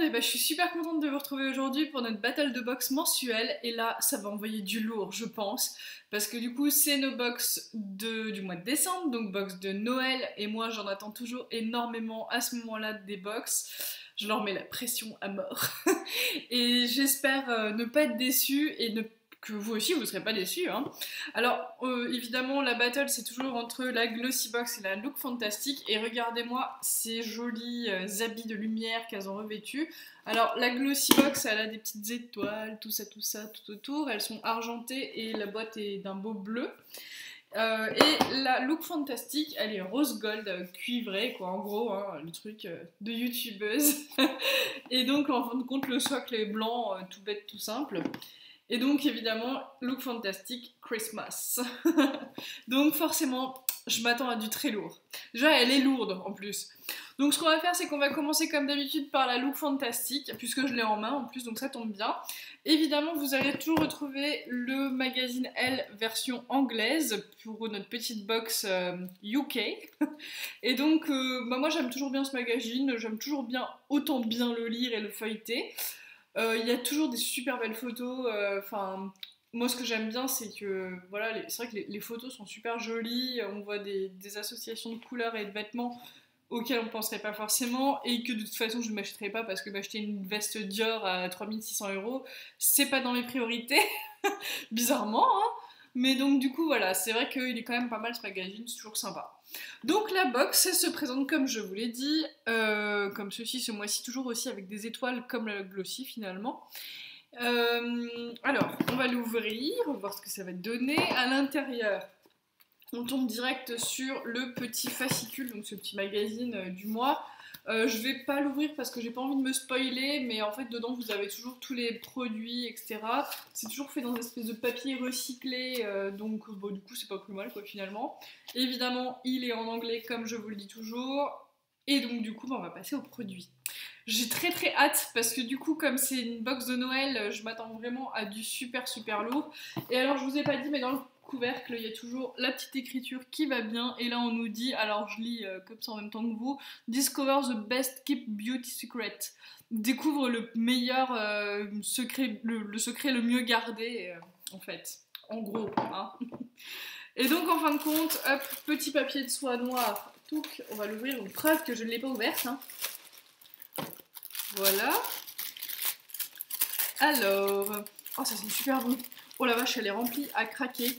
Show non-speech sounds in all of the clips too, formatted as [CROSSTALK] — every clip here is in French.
et ben, je suis super contente de vous retrouver aujourd'hui pour notre battle de boxe mensuelle. Et là, ça va envoyer du lourd, je pense, parce que du coup, c'est nos box du mois de décembre, donc box de Noël. Et moi, j'en attends toujours énormément à ce moment-là des box. Je leur mets la pression à mort. [LAUGHS] et j'espère euh, ne pas être déçue et ne que vous aussi vous ne serez pas déçus. Hein. Alors euh, évidemment la battle c'est toujours entre la Glossy Box et la Look Fantastique et regardez-moi ces jolis euh, habits de lumière qu'elles ont revêtus. Alors la Glossy Box elle a des petites étoiles, tout ça, tout ça, tout autour. Elles sont argentées et la boîte est d'un beau bleu. Euh, et la Look Fantastique, elle est rose gold cuivrée, quoi, en gros, hein, le truc de youtubeuse. [LAUGHS] et donc, en fin de compte, le socle est blanc, tout bête, tout simple. Et donc évidemment, look fantastique Christmas. [LAUGHS] donc forcément, je m'attends à du très lourd. Déjà, elle est lourde en plus. Donc ce qu'on va faire, c'est qu'on va commencer comme d'habitude par la look fantastique, puisque je l'ai en main en plus, donc ça tombe bien. Évidemment, vous allez toujours retrouver le magazine L version anglaise pour notre petite box UK. Euh, [LAUGHS] et donc, euh, bah, moi j'aime toujours bien ce magazine, j'aime toujours bien autant bien le lire et le feuilleter. Euh, il y a toujours des super belles photos. Euh, enfin, moi, ce que j'aime bien, c'est que voilà, c'est vrai que les, photos sont super jolies. On voit des, associations de couleurs et de vêtements auxquels on ne penserait pas forcément et que de toute façon je ne m'achèterais pas parce que m'acheter une veste Dior à 3600 euros, c'est pas dans mes priorités, [LAUGHS] bizarrement. Hein mais donc du coup voilà, c'est vrai qu'il est quand même pas mal ce magazine, c'est toujours sympa. Donc la box, se présente comme je vous l'ai dit, euh, comme ceci ce mois-ci, toujours aussi avec des étoiles comme la Glossy finalement. Euh, alors, on va l'ouvrir, voir ce que ça va donner. À l'intérieur, on tombe direct sur le petit fascicule, donc ce petit magazine euh, du mois. Euh, je vais pas l'ouvrir parce que j'ai pas envie de me spoiler, mais en fait dedans vous avez toujours tous les produits, etc. C'est toujours fait dans une espèce de papier recyclé, euh, donc du coup c'est pas plus mal quoi finalement. Évidemment il est en anglais comme je vous le dis toujours, et donc du coup bah, on va passer aux produits. J'ai très très hâte parce que du coup comme c'est une box de Noël, je m'attends vraiment à du super super lourd. Et alors je vous ai pas dit mais dans le couvercle, il y a toujours la petite écriture qui va bien. Et là, on nous dit, alors je lis euh, comme ça en même temps que vous, Discover the best keep beauty secret. Découvre le meilleur euh, secret, le, secret le mieux gardé, euh, en fait. En gros. Hein. [LAUGHS] Et donc, en fin de compte, hop, petit papier de soie noire. on va l'ouvrir. Une preuve que je ne l'ai pas ouverte. Hein. Voilà. Alors, oh, ça c'est super bon. Oh la vache, elle est remplie à craquer.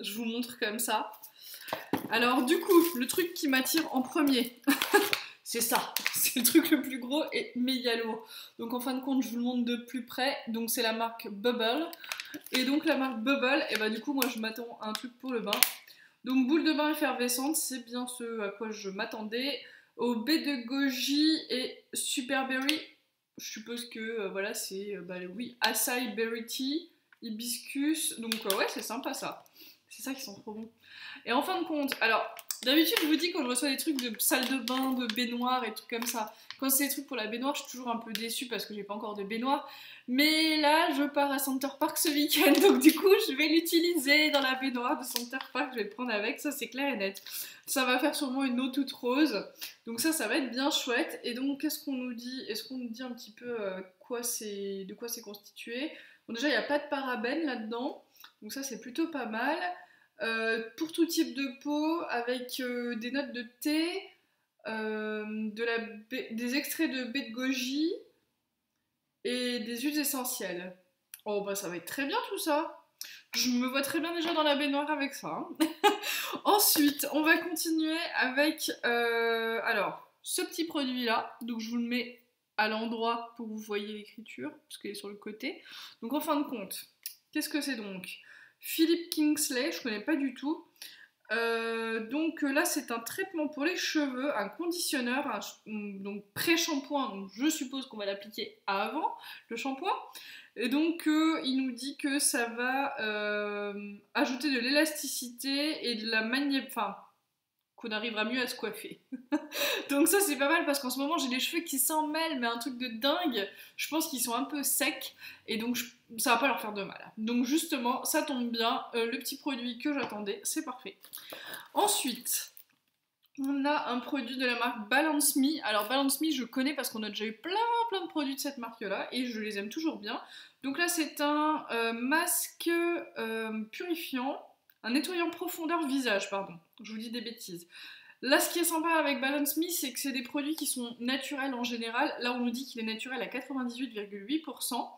Je vous montre comme ça. Alors du coup, le truc qui m'attire en premier, [LAUGHS] c'est ça. C'est le truc le plus gros et méga lourd. Donc en fin de compte, je vous le montre de plus près. Donc c'est la marque Bubble. Et donc la marque Bubble, et bah du coup moi je m'attends à un truc pour le bain. Donc boule de bain effervescente, c'est bien ce à quoi je m'attendais. Au baie de goji et superberry, je suppose que euh, voilà c'est euh, bah, oui acai berry tea, hibiscus. Donc euh, ouais c'est sympa ça. C'est ça qui sont trop bons. Et en fin de compte, alors, d'habitude, je vous dis quand je reçois des trucs de salle de bain, de baignoire et tout comme ça. Quand c'est des trucs pour la baignoire, je suis toujours un peu déçue parce que j'ai pas encore de baignoire. Mais là, je pars à Center Park ce week-end, [LAUGHS] donc du coup, je vais l'utiliser dans la baignoire de Center Park. Je vais le prendre avec, ça c'est clair et net. Ça va faire sûrement une eau toute rose. Donc ça, ça va être bien chouette. Et donc, qu'est-ce qu'on nous dit? Est-ce qu'on nous dit un petit peu euh, de quoi c'est constitué? Déjà, il n'y a pas de parabènes là-dedans. Donc ça, c'est plutôt pas mal. Euh, pour tout type de peau, avec euh, des notes de thé, euh, des extraits de baie de goji et des huiles essentielles. Oh bah ça va être très bien tout ça. Je me vois très bien déjà dans la baignoire avec ça. Hein. [LAUGHS] Ensuite, on va continuer avec alors ce petit produit là. Donc je vous le mets l'endroit pour que vous voyez l'écriture, qu'il est sur le côté. Donc en fin de compte, qu'est-ce que c'est donc? Philippe Kingsley, je connais pas du tout. Euh, donc là, c'est un traitement pour les cheveux, un conditionneur, donc pré-shampoing. Je suppose qu'on va l'appliquer avant le shampoing. Et donc euh, il nous dit que ça va euh, ajouter de l'élasticité et de la enfin qu'on arrivera mieux à se coiffer. [LAUGHS] Donc ça c'est pas mal parce qu'en ce moment j'ai les cheveux qui s'en mêlent mais un truc de dingue. Je pense qu'ils sont un peu secs et donc ça va pas leur faire de mal. Donc justement ça tombe bien, euh, le petit produit que j'attendais c'est parfait. Ensuite on a un produit de la marque Balance Me. Alors Balance Me, je connais parce qu'on a déjà eu plein plein de produits de cette marque-là et je les aime toujours bien. Donc là, c'est un euh, masque euh, purifiant, un nettoyant profondeur visage, pardon. Je vous dis des bêtises. Là, ce qui est sympa avec Balance Me, c'est que c'est des produits qui sont naturels en général. Là, on nous dit qu'il est naturel à 98,8%.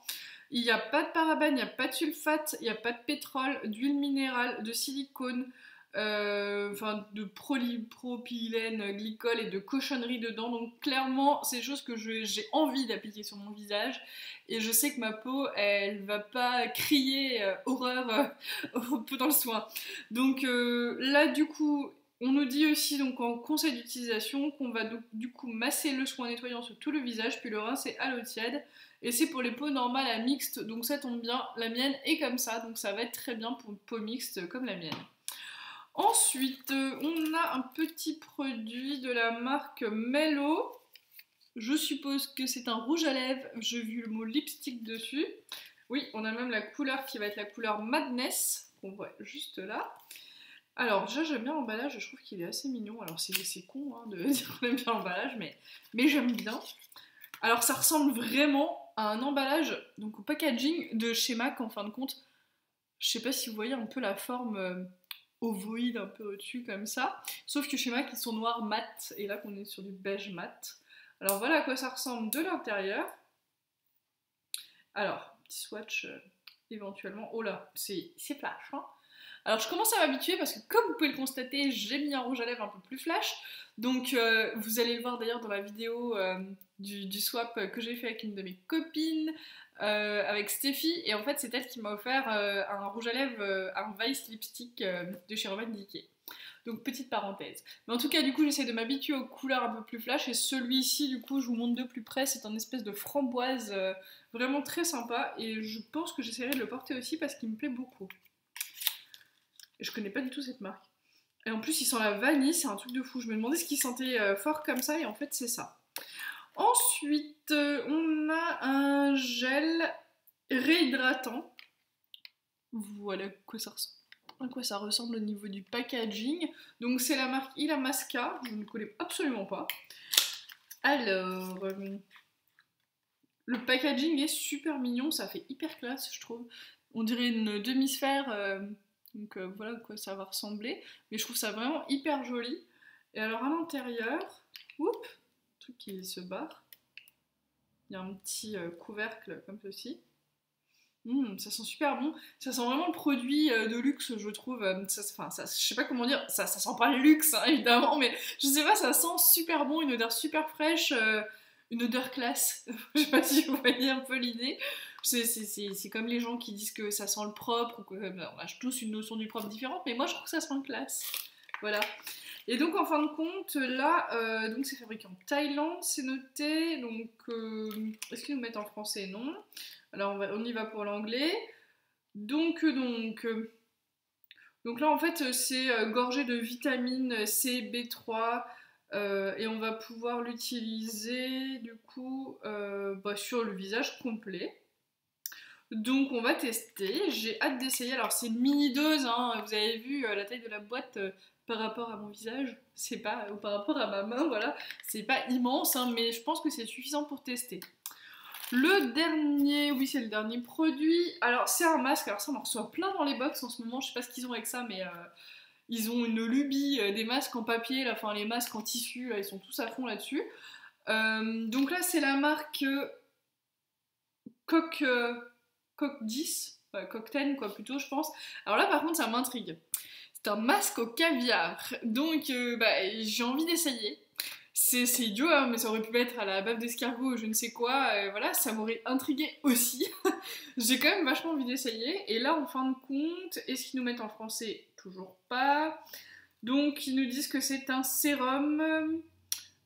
Il n'y a pas de parabènes, il n'y a pas de sulfate, il n'y a pas de pétrole, d'huile minérale, de silicone, enfin de propylène, glycol et de cochonnerie dedans. Donc clairement, c'est des choses que j'ai envie d'appliquer sur mon visage. Et je sais que ma peau, elle va pas crier euh, horreur euh, [LAUGHS] pendant le soin. Donc là, du coup, on nous dit aussi donc en conseil d'utilisation qu'on va du coup masser le soin nettoyant sur tout le visage, puis le rincer à l'eau tiède. Et c'est pour les peaux normales à mixte, donc ça tombe bien. La mienne est comme ça, donc ça va être très bien pour une peau mixte comme la mienne. Ensuite, euh, on a un petit produit de la marque Mello. Je suppose que c'est un rouge à lèvres. J'ai vu le mot lipstick dessus. Oui, on a même la couleur qui va être la couleur Madness, qu'on voit juste là. Alors, déjà, j'aime bien l'emballage, je trouve qu'il est assez mignon. Alors, c'est con hein, de [LAUGHS] dire qu'on aime bien l'emballage, mais, mais j'aime bien. Alors, ça ressemble vraiment à un emballage, donc au packaging de chez MAC en fin de compte. Je sais pas si vous voyez un peu la forme euh, ovoïde un peu au-dessus comme ça. Sauf que chez Mac, ils sont noirs mat, et là qu'on est sur du beige mat. Alors voilà à quoi ça ressemble de l'intérieur. Alors, petit swatch euh, éventuellement. Oh là, c'est flash. Hein alors je commence à m'habituer parce que comme vous pouvez le constater, j'ai mis un rouge à lèvres un peu plus flash. Donc euh, vous allez le voir d'ailleurs dans la vidéo euh, du, swap que j'ai fait avec une de mes copines. Euh, avec Steffi et en fait c'est elle qui m'a offert euh, un rouge à lèvres, euh, un Vice lipstick de chez Robin Dickey. Donc petite parenthèse. Mais en tout cas du coup j'essaie de m'habituer aux couleurs un peu plus flash et celui-ci du coup je vous montre de plus près, c'est un espèce de framboise vraiment très sympa et je pense que j'essaierai de le porter aussi parce qu'il me plaît beaucoup. Je connais pas du tout cette marque. Et en plus il sent la vanille, c'est un truc de fou. Je me demandais ce qu'il sentait fort comme ça et en fait c'est ça. Ensuite, euh, on a un gel réhydratant. Voilà quoi ça ressemble. À quoi ça ressemble au niveau du packaging. Donc c'est la marque Ilamasca, je ne connais absolument pas. Alors, euh, le packaging est super mignon, ça fait hyper classe je trouve. On dirait une demi-sphère, euh, donc voilà à quoi ça va ressembler. Mais je trouve ça vraiment hyper joli. Et alors à l'intérieur, oups, truc qui se barre. Il y a un petit euh, couvercle comme ceci. Mmh, ça sent super bon. Ça sent vraiment le produit euh, de luxe, je trouve. Euh, enfin, ça, je sais pas comment dire. Ça, sent pas le luxe, hein, évidemment, mais je sais pas, ça sent super bon, une odeur super fraîche, une odeur classe. [LAUGHS] je sais pas si vous voyez un peu l'idée. C'est comme les gens qui disent que ça sent le propre, ou que, on a tous une notion du propre différente, mais moi je trouve que ça sent classe. Voilà. Et donc en fin de compte, là, euh, donc c'est fabriqué en Thaïlande, c'est noté. Donc, euh, est-ce qu'ils nous mettent en français? Non. Alors on, y va pour l'anglais. Donc, donc, donc là en fait c'est euh, gorgé de vitamine C, B3. et on va pouvoir l'utiliser du coup bah, sur le visage complet. Donc on va tester, j'ai hâte d'essayer. Alors c'est mini dose, hein. vous avez vu la taille de la boîte, par rapport à mon visage, c'est pas, ou par rapport à ma main, voilà, c'est pas immense, hein, mais je pense que c'est suffisant pour tester. Le dernier, oui c'est le dernier produit, alors c'est un masque, alors ça on en reçoit plein dans les box en ce moment, je sais pas ce qu'ils ont avec ça, mais euh, ils ont une lubie euh, des masques en papier, enfin les masques en tissu, ils sont tous à fond là-dessus. Euh, donc là c'est la marque Coq, Coq 10, Coq 10 quoi plutôt je pense. Alors là par contre ça m'intrigue c'est un masque au caviar. Donc, euh, bah, j'ai envie d'essayer. C'est, idiot, hein, mais ça aurait pu mettre à la bave d'escargot ou je ne sais quoi. Euh, voilà, ça m'aurait intrigué aussi. [LAUGHS] j'ai quand même vachement envie d'essayer. Et là, en fin de compte, est-ce qu'ils nous mettent en français? Toujours pas. Donc, ils nous disent que c'est un sérum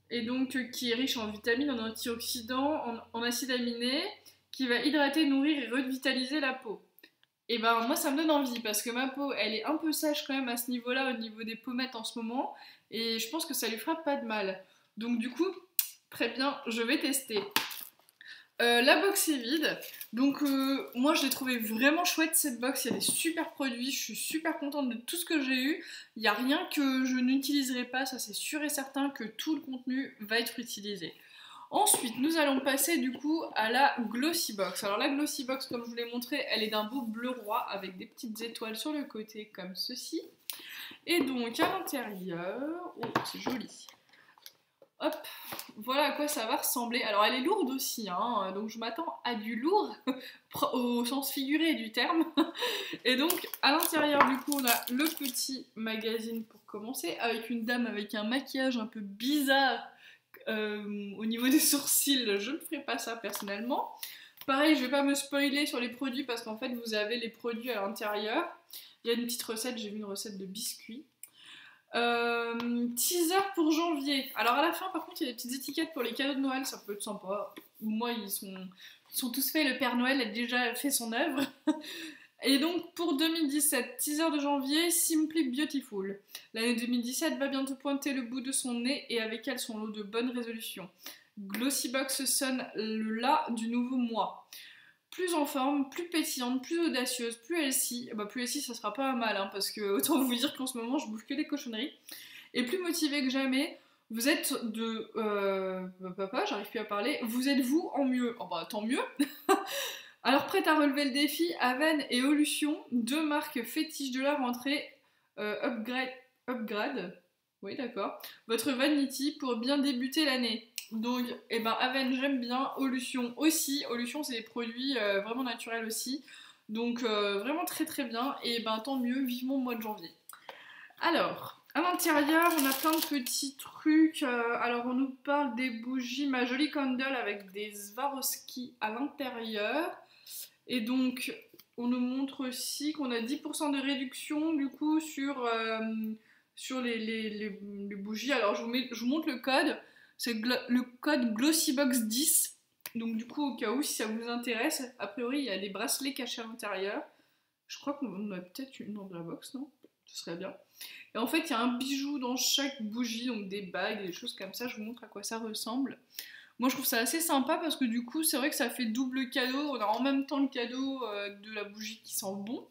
et donc euh, qui est riche en vitamines, en antioxydants, en acides aminés, qui va hydrater, nourrir et revitaliser la peau. Et ben moi ça me donne envie parce que ma peau elle est un peu sèche quand même à ce niveau-là au niveau des pommettes en ce moment et je pense que ça lui fera pas de mal. Donc du coup, très bien, je vais tester. Euh, la box est vide, donc euh, moi je l'ai trouvé vraiment chouette cette box, il y a des super produits, je suis super contente de tout ce que j'ai eu, il n'y a rien que je n'utiliserai pas, ça c'est sûr et certain que tout le contenu va être utilisé. Ensuite, nous allons passer du coup à la Glossy Box. Alors la Glossy Box, comme je vous l'ai montré, elle est d'un beau bleu roi avec des petites étoiles sur le côté comme ceci. Et donc à l'intérieur, oh c'est joli, Hop, voilà à quoi ça va ressembler. Alors elle est lourde aussi, hein, donc je m'attends à du lourd [LAUGHS] au sens figuré du terme. Et donc à l'intérieur du coup on a le petit magazine pour commencer, avec une dame avec un maquillage un peu bizarre euh, au niveau des [LAUGHS] sourcils. Je ne ferai pas ça personnellement. Pareil, je vais pas me spoiler sur les produits parce qu'en fait vous avez les produits à l'intérieur. Il y a une petite recette, j'ai vu une recette de biscuits. Euh, teaser pour janvier. Alors à la fin, par contre, il y a des petites étiquettes pour les cadeaux de Noël, ça peut être sympa. Moi, ils sont, sont tous faits, le Père Noël a déjà fait son œuvre. [LAUGHS] Et donc pour 2017, teaser de janvier, Simply Beautiful. L'année 2017 va bientôt pointer le bout de son nez et avec elle son lot de bonnes résolutions. Glossybox sonne le là du nouveau mois plus en forme, plus pétillante, plus audacieuse, plus healthy. Bah plus healthy ça sera pas mal hein, parce que [LAUGHS] autant vous dire qu'en ce moment je bouffe que des cochonneries. Et plus motivée que jamais, vous êtes de... Euh, papa, j'arrive plus à parler. Vous êtes vous en mieux? Oh bah tant mieux [LAUGHS] Alors prête à relever le défi, Aven et Olution, deux marques fétiches de la rentrée, euh, upgrade, upgrade, oui d'accord, votre vanity pour bien débuter l'année. Donc, eh ben, Aven, j'aime bien. Olution aussi. Olution, c'est des produits euh, vraiment naturels aussi. Donc, euh, vraiment très très bien. Et ben, tant mieux, vivement au mois de janvier. Alors, à l'intérieur, on a plein de petits trucs. Alors, on nous parle des bougies, ma jolie candle avec des Swarovski à l'intérieur. Et donc, on nous montre aussi qu'on a 10% de réduction du coup sur, sur les, bougies. Alors, je vous, je vous montre le code. C'est le code GlossyBox10. Donc du coup, au cas où, si ça vous intéresse, a priori, il y a des bracelets cachés à l'intérieur. Je crois qu'on a peut-être une dans la box, non? Ce serait bien. Et en fait, il y a un bijou dans chaque bougie, donc des bagues, des choses comme ça. Je vous montre à quoi ça ressemble. Moi, je trouve ça assez sympa parce que du coup, c'est vrai que ça fait double cadeau. On a en même temps le cadeau euh, de la bougie qui sent bon.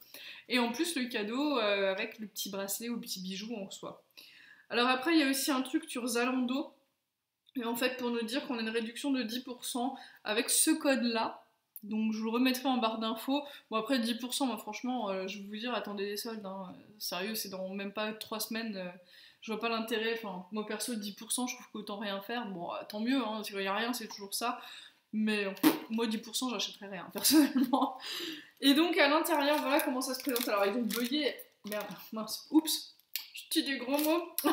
Et en plus, le cadeau euh, avec le petit bracelet ou le petit bijou en soi. Alors après, il y a aussi un truc sur Zalando et en fait, pour nous dire qu'on a une réduction de 10% avec ce code-là, donc je vous le remettrai en barre d'infos. Bon après 10%, moi franchement, euh, je vais vous dire, attendez des soldes. Hein. Sérieux, c'est dans même pas 3 semaines. Je vois pas l'intérêt. Enfin, moi perso, 10%, je trouve qu'autant rien faire. Bon, euh, tant mieux, hein, s'il n'y a rien, c'est toujours ça. Mais moi 10%, j'achèterais rien, [LAUGHS] personnellement. Et donc à l'intérieur, voilà comment ça se présente. Alors ils ont bugué. Merde, mince, oups, tu du gros mot. [LAUGHS]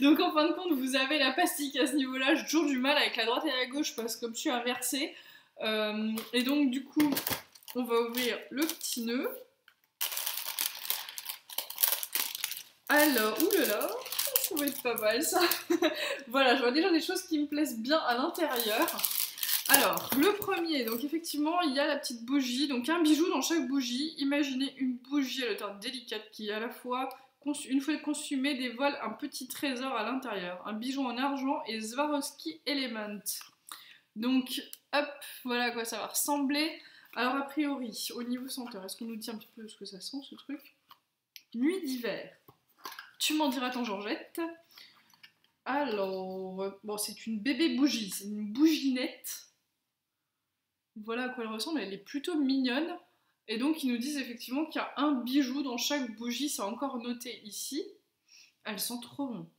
Donc en fin de compte, vous avez la pastille à ce niveau-là. J'ai toujours du mal avec la droite et la gauche parce que comme je suis inversée. Euh, et donc du coup, on va ouvrir le petit nœud. Alors, oulala, ça va être pas mal ça. [LAUGHS] voilà, je vois déjà des choses qui me plaisent bien à l'intérieur. Alors, le premier, donc effectivement, il y a la petite bougie, donc un bijou dans chaque bougie. Imaginez une bougie à teinte délicate qui à la fois une fois consumé, dévoile un petit trésor à l'intérieur, un bijou en argent et Swarovski Element. Donc, hop, voilà à quoi ça va ressembler. Alors, a priori, au niveau senteur, est-ce qu'on nous dit un petit peu ce que ça sent ce truc? Nuit d'hiver. Tu m'en diras ton Georgette. Alors, bon, c'est une bébé bougie, c'est une bouginette. Voilà à quoi elle ressemble, elle est plutôt mignonne. Et donc ils nous disent effectivement qu'il y a un bijou dans chaque bougie, c'est encore noté ici. Elles sont trop bon.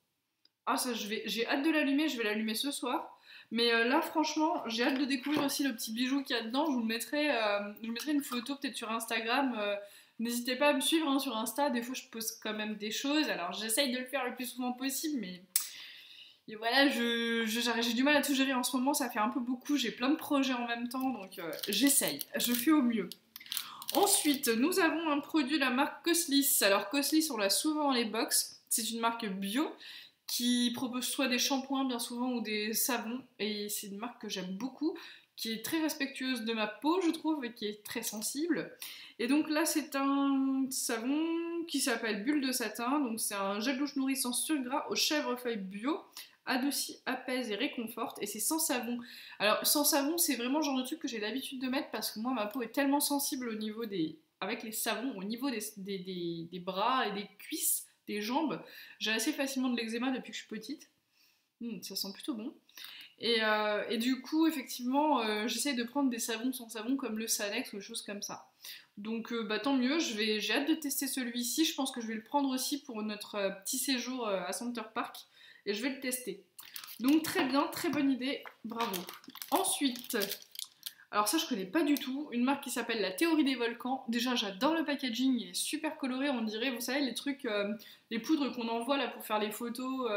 Ah ça j'ai hâte de l'allumer, je vais l'allumer ce soir. Mais euh, là franchement, j'ai hâte de découvrir aussi le petit bijou qu'il y a dedans. Je vous mettrai, euh, je vous mettrai une photo peut-être sur Instagram. Euh, n'hésitez pas à me suivre hein, sur Insta, des fois je poste quand même des choses. Alors j'essaye de le faire le plus souvent possible, mais voilà, j'ai du mal à tout gérer en ce moment, ça fait un peu beaucoup, j'ai plein de projets en même temps, donc j'essaye, je fais au mieux. Ensuite, nous avons un produit de la marque Coslis. Alors Coslis, on l'a souvent dans les box. C'est une marque bio qui propose soit des shampoings bien souvent ou des savons. Et c'est une marque que j'aime beaucoup, qui est très respectueuse de ma peau, je trouve, et qui est très sensible. Et donc là, c'est un savon qui s'appelle Bulle de satin. Donc c'est un gel douche nourrissant sur gras aux chèvrefeuilles bio adoucit, apaise et réconforte. Et c'est sans savon. Alors, sans savon, c'est vraiment le genre de truc que j'ai l'habitude de mettre parce que moi, ma peau est tellement sensible au niveau des. avec les savons, au niveau des, des, bras et des cuisses, des jambes. J'ai assez facilement de l'eczéma depuis que je suis petite. Hmm, ça sent plutôt bon. Et, euh, et, du coup, effectivement, euh, j'essaie de prendre des savons sans savon comme le Sanex ou des choses comme ça. Donc, euh, bah, tant mieux, j'ai hâte de tester celui-ci. Je pense que je vais le prendre aussi pour notre petit séjour à Center Park et je vais le tester. Donc, très bien, très bonne idée, bravo. Ensuite, alors ça, je connais pas du tout, une marque qui s'appelle La Théorie des Volcans. Déjà, j'adore le packaging, il est super coloré, on dirait, vous savez, les trucs, les poudres qu'on envoie là pour faire les photos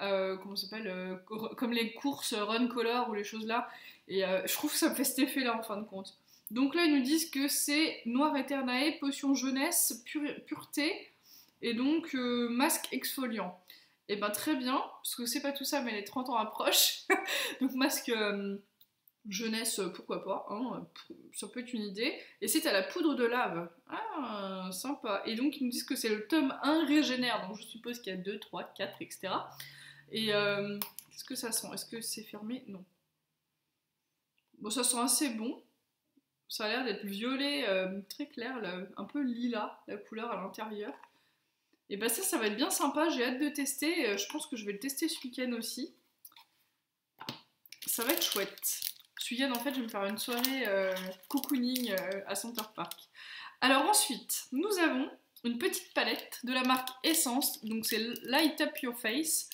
euh, comment s'appelle, euh, comme les courses Run Color ou les choses là. Et euh, je trouve que ça me fait cet effet là en fin de compte. Donc là, ils nous disent que c'est Noir Eternae, potion jeunesse, pureté, et donc masque exfoliant. Et eh ben très bien, parce que c'est pas tout ça, mais les 30 ans approchent. [LAUGHS] donc masque jeunesse, pourquoi pas, hein, ça peut être une idée. Et c'est à la poudre de lave. Ah, sympa. Et donc ils nous disent que c'est le tome 1 régénère, donc je suppose qu'il y a 2, 3, 4, etc. Et euh, qu'est-ce que ça sent? Est-ce que c'est fermé? Non. Bon, ça sent assez bon. Ça a l'air d'être violet, euh, très clair, un peu lilas, la couleur à l'intérieur. Et bah ça, ça va être bien sympa, j'ai hâte de tester. Euh, je pense que je vais le tester ce week-end aussi. Ça va être chouette. Week-end, en fait, je vais me faire une soirée cocooning à Center Park. Alors ensuite, nous avons une petite palette de la marque Essence. Donc c'est Light Up Your Face.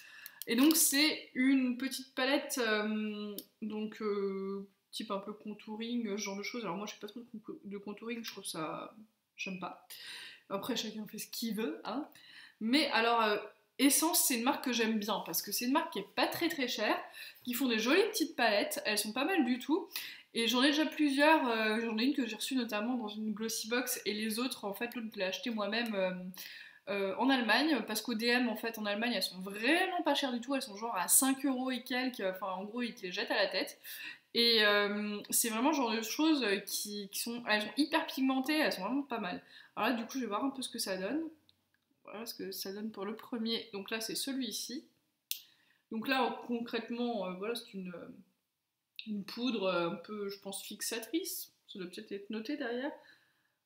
Et donc c'est une petite palette, euh, donc euh, type un peu contouring, ce genre de choses. Alors moi je fais pas trop de contouring, je trouve ça, j'aime pas. Après chacun fait ce qu'il veut, hein. Mais alors euh, Essence c'est une marque que j'aime bien parce que c'est une marque qui est pas très très chère, qui font des jolies petites palettes, elles sont pas mal du tout. Et j'en ai déjà plusieurs, j'en ai une que j'ai reçue notamment dans une glossy box et les autres en fait l'autre je l'ai acheté moi-même euh, en Allemagne, parce qu'au DM en fait en Allemagne elles sont vraiment pas chères du tout, elles sont genre à 5 euros et quelques, enfin en gros ils te les jettent à la tête. Et euh, c'est vraiment genre de choses qui, sont, elles sont hyper pigmentées, elles sont vraiment pas mal. Alors là du coup je vais voir un peu ce que ça donne. Voilà ce que ça donne pour le premier. Donc là c'est celui-ci. Donc là concrètement euh, voilà c'est une, une poudre un peu je pense fixatrice. Ça doit peut-être être noté derrière.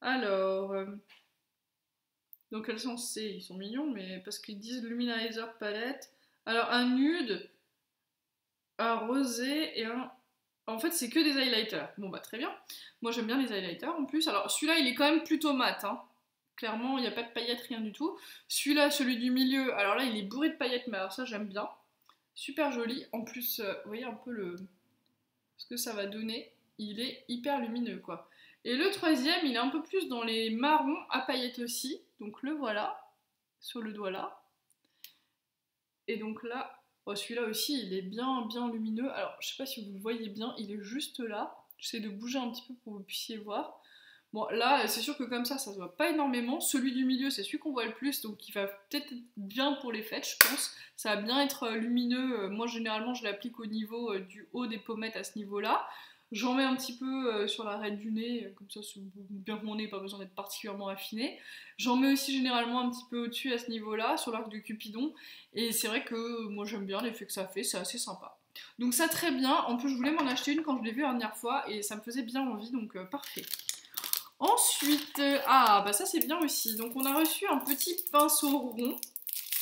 Alors, donc elles sont C, ils sont mignons, mais parce qu'ils disent luminizer palette. Alors un nude, un rosé et un... En fait c'est que des highlighters. Bon bah très bien. Moi j'aime bien les highlighters en plus. Alors celui-là il est quand même plutôt mat. Hein. Clairement il n'y a pas de paillettes, rien du tout. Celui-là, celui du milieu, alors là il est bourré de paillettes, mais alors ça j'aime bien. Super joli. En plus, euh, vous voyez un peu le... ce que ça va donner. Il est hyper lumineux quoi. Et le troisième, il est un peu plus dans les marrons à paillettes aussi. Donc le voilà, sur le doigt là. Et donc là, oh, celui-là aussi, il est bien, bien lumineux. Alors, je sais pas si vous le voyez bien, il est juste là. J'essaie de bouger un petit peu pour que vous puissiez voir. Bon, là, c'est sûr que comme ça, ça se voit pas énormément. Celui du milieu, c'est celui qu'on voit le plus, donc il va peut-être être bien pour les fêtes, je pense. Ça va bien être lumineux. Moi, généralement, je l'applique au niveau euh, du haut des pommettes à ce niveau-là. J'en mets un petit peu euh, sur l'arête du nez, comme ça, bien que mon nez pas besoin d'être particulièrement affiné. J'en mets aussi généralement un petit peu au-dessus à ce niveau-là, sur l'arc du Cupidon. Et c'est vrai que moi j'aime bien l'effet que ça fait, c'est assez sympa. Donc ça très bien. En plus, je voulais m'en acheter une quand je l'ai vue la dernière fois et ça me faisait bien envie, donc euh, parfait. Ensuite, euh, ah bah ça c'est bien aussi. Donc on a reçu un petit pinceau rond.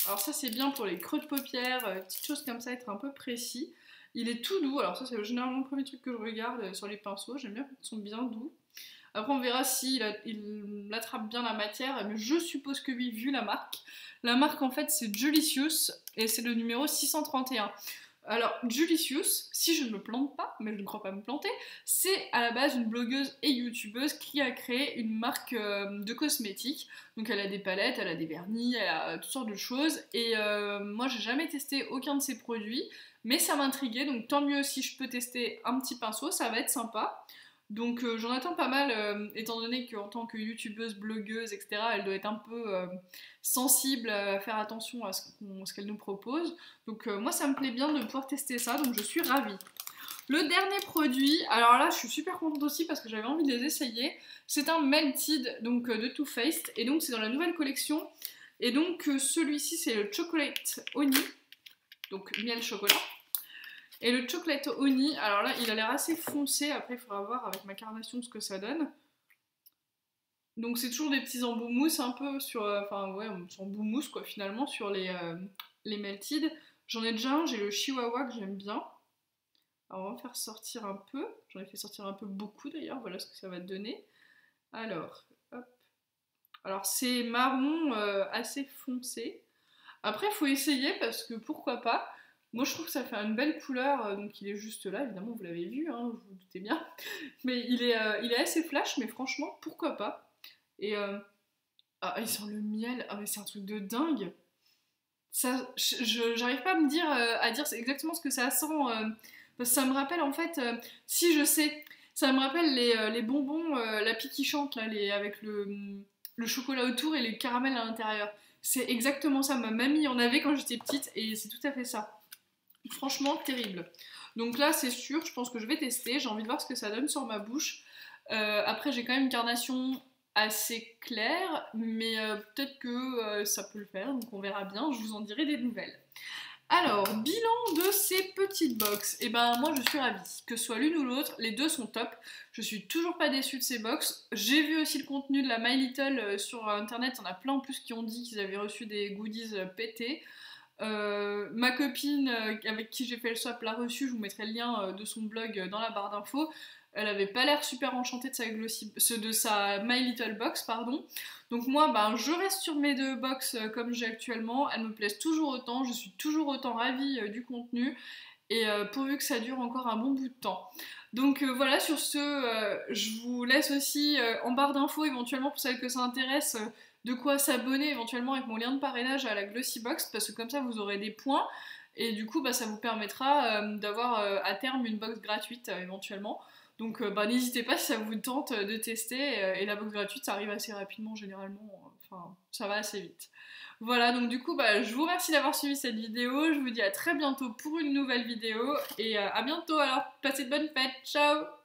Alors ça c'est bien pour les creux de paupières, petites choses comme ça, être un peu précis. Il est tout doux, alors ça c'est généralement le premier truc que je regarde euh, sur les pinceaux, j'aime bien qu'ils sont bien doux. Après on verra s'il il attrape bien la matière, mais je suppose que oui vu la marque. La marque en fait c'est Julicius et c'est le numéro 631. Alors, Julicius, si je ne me plante pas, mais je ne crois pas me planter, c'est à la base une blogueuse et youtubeuse qui a créé une marque euh, de cosmétiques. Donc, elle a des palettes, elle a des vernis, elle a toutes sortes de choses. Et euh, moi, j'ai jamais testé aucun de ses produits. Mais ça m'intriguait, donc tant mieux si je peux tester un petit pinceau, ça va être sympa. Donc euh, j'en attends pas mal, euh, étant donné qu'en tant que youtubeuse, blogueuse, etc., elle doit être un peu euh, sensible à faire attention à ce qu'elle nous propose. Donc moi ça me plaît bien de pouvoir tester ça, donc je suis ravie. Le dernier produit, alors là je suis super contente aussi parce que j'avais envie de les essayer, c'est un Melted donc, de Too Faced, et donc c'est dans la nouvelle collection. Et donc celui-ci c'est le Chocolate Honey. donc miel chocolat. Et le chocolate honey, alors là, il a l'air assez foncé. Après, il faudra voir avec ma carnation ce que ça donne. Donc c'est toujours des petits embouts mousse un peu sur, euh, enfin ouais, embouts mousse quoi finalement sur les, euh, les melted. J'en ai déjà un, j'ai le chihuahua que j'aime bien. Alors on va faire sortir un peu. J'en ai fait sortir un peu beaucoup d'ailleurs, voilà ce que ça va donner. Alors, hop. Alors c'est marron euh, assez foncé. Après il faut essayer parce que pourquoi pas. Moi je trouve que ça fait une belle couleur, donc il est juste là, évidemment vous l'avez vu, hein, vous vous doutez bien. [LAUGHS] Mais il est, il est assez flash, mais franchement pourquoi pas? Et euh, ah, il sent le miel, ah, mais c'est un truc de dingue. Ça, j'arrive pas à me dire, euh, à dire exactement ce que ça sent. Euh, parce ça me rappelle en fait, si je sais, ça me rappelle les, bonbons, la pique qui chante là, avec le, le chocolat autour et les caramels à l'intérieur. C'est exactement ça. Ma mamie en avait quand j'étais petite et c'est tout à fait ça. Franchement, terrible. Donc là, c'est sûr, je pense que je vais tester. J'ai envie de voir ce que ça donne sur ma bouche. après, j'ai quand même une carnation assez clair, mais euh, peut-être que euh, ça peut le faire, donc on verra bien, je vous en dirai des nouvelles. Alors, bilan de ces petites box. Eh ben moi je suis ravie, que ce soit l'une ou l'autre, les deux sont top. Je suis toujours pas déçue de ces box. J'ai vu aussi le contenu de la My Little euh, sur internet, il y en a plein en plus qui ont dit qu'ils avaient reçu des goodies pétés. Ma copine avec qui j'ai fait le swap l'a reçu, je vous mettrai le lien de son blog dans la barre d'infos. Elle avait pas l'air super enchantée de sa, glossy, de sa My Little Box, pardon. Donc moi, ben, je reste sur mes deux box euh, comme j'ai actuellement. Elles me plaisent toujours autant, je suis toujours autant ravie euh, du contenu. Et euh, pourvu que ça dure encore un bon bout de temps. Donc voilà, sur ce, je vous laisse aussi en barre d'infos éventuellement pour celles que ça intéresse de quoi s'abonner éventuellement avec mon lien de parrainage à la Glossy Box parce que comme ça vous aurez des points et du coup bah, ça vous permettra d'avoir à terme une box gratuite éventuellement. Donc euh, bah, n'hésitez pas si ça vous tente de tester. Euh, et la box gratuite, ça arrive assez rapidement généralement. Enfin, ça va assez vite. Voilà, donc du coup, bah, je vous remercie d'avoir suivi cette vidéo. Je vous dis à très bientôt pour une nouvelle vidéo. Et euh, à bientôt alors. Passez de bonnes fêtes. Ciao